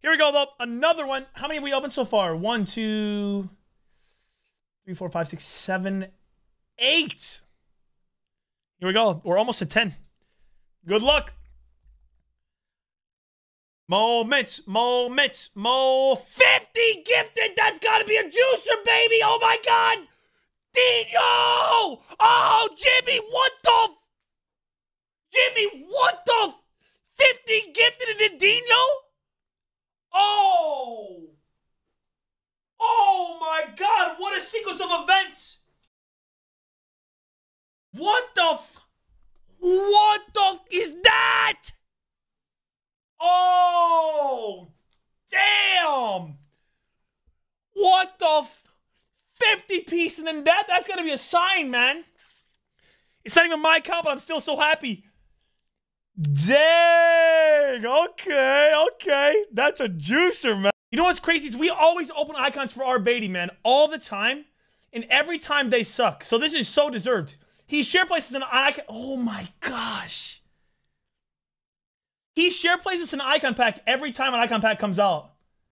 Here we go, though. Another one. How many have we opened so far? One, two, three, four, five, six, seven, eight. Here we go. We're almost at 10. Good luck. Moments, moments, mo 50 gifted. That's got to be a juicer, baby. Oh my God. Dino! Oh, Jimmy, what the? Jimmy, what the? F- 50 gifted in the Dino? Oh! Oh my God! What a sequence of events! What the? F- what the f- is that? Oh! Damn! What the? F- 50 piece and then that? That's gonna be a sign, man. It's not even my count, but I'm still so happy. Dang! Okay, okay. That's a juicer, man. You know what's crazy is we always open icons for our Beatty, man, all the time. And every time they suck. So this is so deserved. He share places an icon. Oh my gosh. He share places an icon pack every time an icon pack comes out.